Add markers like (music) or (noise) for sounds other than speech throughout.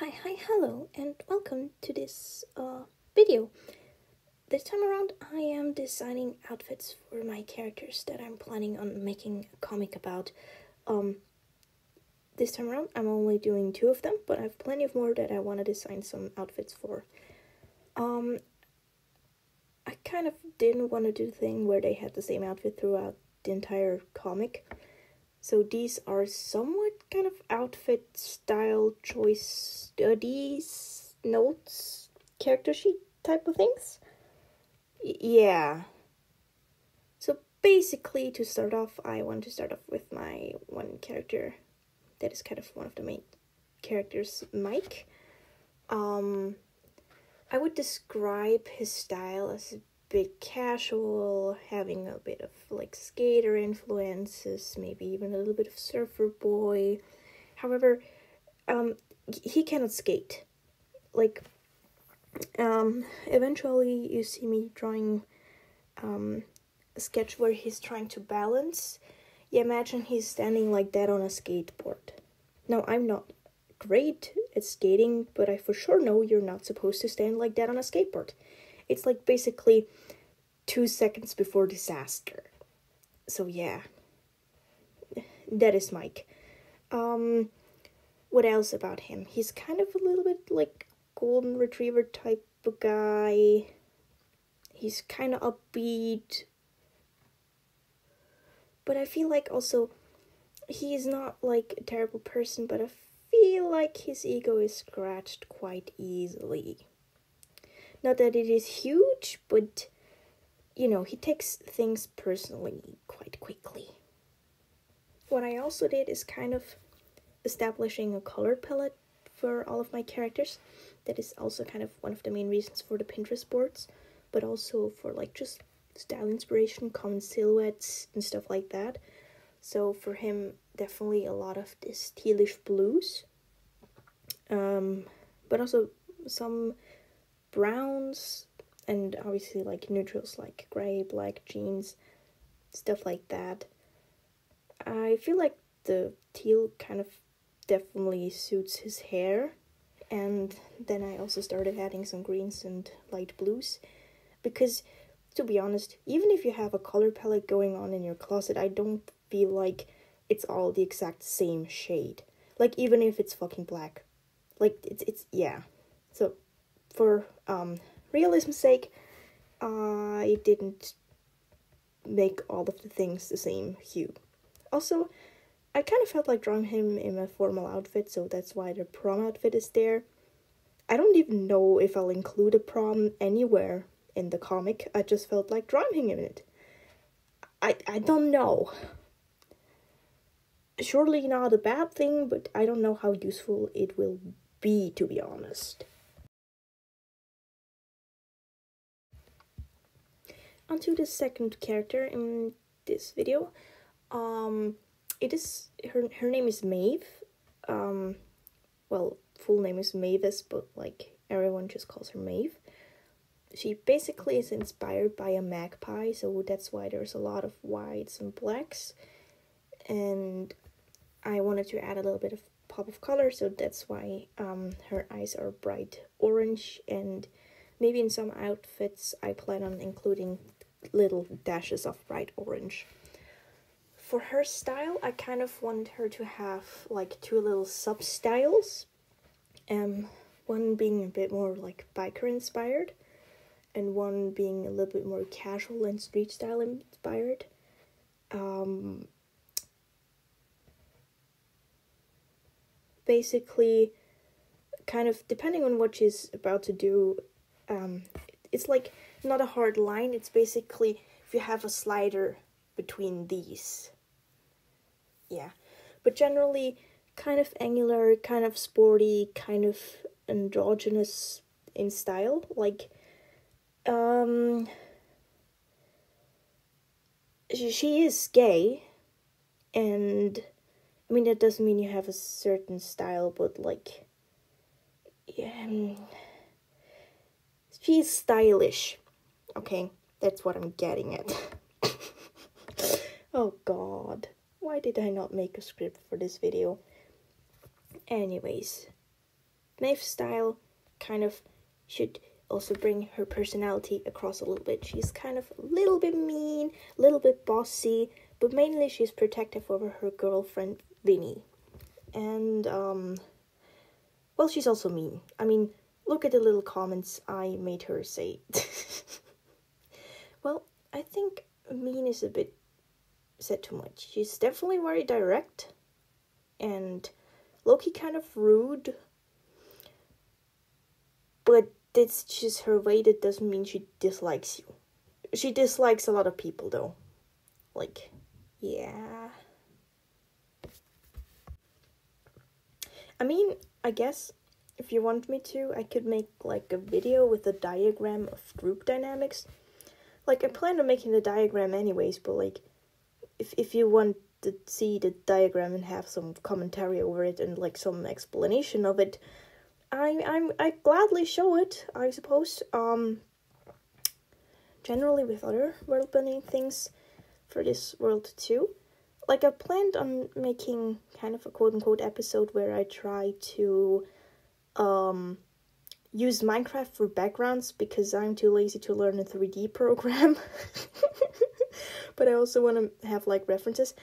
Hi, hi, hello, and welcome to this uh, video. This time around, I am designing outfits for my characters that I'm planning on making a comic about. Um, this time around, I'm only doing two of them, but I have plenty of more that I want to design some outfits for. Um, I kind of didn't want to do the thing where they had the same outfit throughout the entire comic. So these are somewhat kind of outfit style choice studies, notes, character sheet type of things. Y- yeah. So basically, to start off, I want to start off with my one character that is kind of one of the main characters, Mike. Um, I would describe his style as bit casual, having a bit of like skater influences, maybe even a little bit of surfer boy. However, um, he cannot skate. Like, um, eventually you see me drawing um, a sketch where he's trying to balance. Yeah, imagine he's standing like that on a skateboard. Now, I'm not great at skating, but I for sure know you're not supposed to stand like that on a skateboard. It's like basically two seconds before disaster. So yeah, that is Mike. Um, what else about him? He's kind of a little bit like golden retriever type of guy. He's kind of upbeat, but I feel like also he is not like a terrible person, but I feel like his ego is scratched quite easily. Not that it is huge, but you know, he takes things personally quite quickly. What I also did is kind of establishing a color palette for all of my characters. That is also kind of one of the main reasons for the Pinterest boards, but also for like just style inspiration, common silhouettes, and stuff like that. So for him, definitely a lot of this tealish blues, um, but also some browns and obviously like neutrals like gray, black jeans, stuff like that. I feel like the teal kind of definitely suits his hair, and then I also started adding some greens and light blues because to be honest, even if you have a color palette going on in your closet, I don't feel like it's all the exact same shade. Like even if it's fucking black. Like it's it's yeah. So for um realism's sake, I didn't make all of the things the same hue. Also, I kind of felt like drawing him in a formal outfit, so that's why the prom outfit is there. I don't even know if I'll include a prom anywhere in the comic. I just felt like drawing him in it. I I don't know. Surely not a bad thing, but I don't know how useful it will be to be honest. Onto the second character in this video. Um, it is her. Her name is Maeve. Um, well, full name is Mavis, but like everyone just calls her Maeve. She basically is inspired by a magpie, so that's why there's a lot of whites and blacks. And I wanted to add a little bit of pop of color, so that's why um, her eyes are bright orange and maybe in some outfits I plan on including little dashes of bright orange. For her style, I kind of wanted her to have like two little sub styles. Um, one being a bit more like biker inspired, and one being a little bit more casual and street style inspired. Um, basically, kind of depending on what she's about to do, um, it's like not a hard line. It's basically if you have a slider between these. Yeah. But generally kind of angular, kind of sporty, kind of androgynous in style. Like um she, is gay and I mean that doesn't mean you have a certain style, but like yeah, she's stylish. Okay, that's what I'm getting at. (laughs) oh god, why did I not make a script for this video? Anyways, Maeve's style kind of should also bring her personality across a little bit. She's kind of a little bit mean, a little bit bossy, but mainly she's protective over her girlfriend Vinny. And um well, she's also mean. I mean, look at the little comments I made her say. (laughs) well, I think mean is a bit said too much. She's definitely very direct and lowkey kind of rude. But it's just her way that doesn't mean she dislikes you. She dislikes a lot of people though. Like, yeah. I mean, I guess if you want me to, I could make like a video with a diagram of group dynamics. Like I plan on making the diagram anyways, but like if if you want to see the diagram and have some commentary over it and like some explanation of it, I I'm I gladly show it, I suppose. Um generally with other world building things for this world too like I planned on making kind of a quote unquote episode where I try to um use Minecraft for backgrounds because I'm too lazy to learn a 3D (laughs) program. (laughs) but I also want to have like references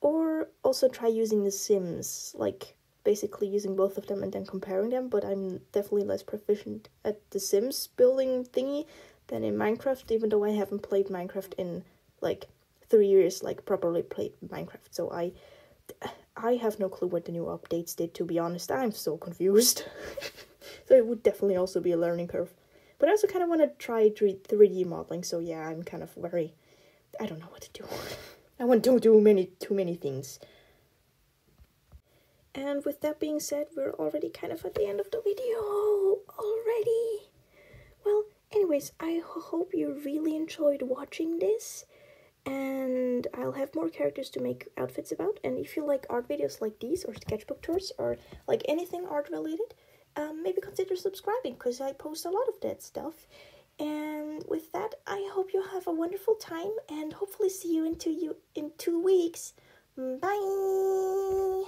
or also try using the Sims, like basically using both of them and then comparing them, but I'm definitely less proficient at the Sims building thingy than in Minecraft even though I haven't played Minecraft in like three years like properly played Minecraft. So I I have no clue what the new updates did to be honest. I'm so confused. (laughs) so it would definitely also be a learning curve. But I also kind of want to try 3D modeling. So yeah, I'm kind of very I don't know what to do. (laughs) I want to do many too many things. And with that being said, we're already kind of at the end of the video already. Well, anyways, I hope you really enjoyed watching this and I'll have more characters to make outfits about. And if you like art videos like these, or sketchbook tours, or like anything art related, um, maybe consider subscribing because I post a lot of that stuff. And with that, I hope you have a wonderful time, and hopefully see you in two you in two weeks. Bye.